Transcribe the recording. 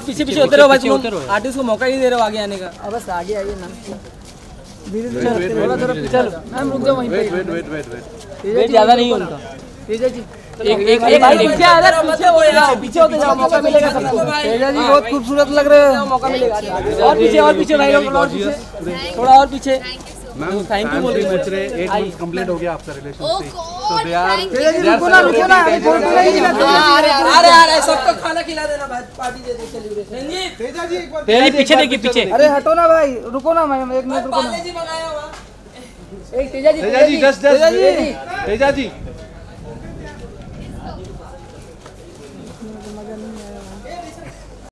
पीछे पीछे होते रहो भाई आर्टिस्ट को मौका ही दे रहे हो आगे आने का बस आगे आइए धीरे ज़्यादा नहीं है एक एक एक पीछे आ पीछे हो पीछे होते जाओ मौका मिलेगा सबको तेजा जी बहुत खूबसूरत लग रहे हो मौका मिलेगा और पीछे और पीछे भाई लोग और पीछे थोड़ा और पीछे मैम थैंक यू बोल रही एक मंथ कंप्लीट हो गया आपका रिलेशन Oh तेजा you. जी रुको ना रुको ना नहीं अरे अरे सबको खाना खिला देना भाई पार्टी दे दे सेलिब्रेशन रंजीत तेरी पीछे देखिए पीछे। अरे हटो ना भाई रुको ना मैम एक मिनट रुको ना। जी मंगाया हुआ। एक तेजा जी तेजा जी जस्ट तेजा जी तेजा जी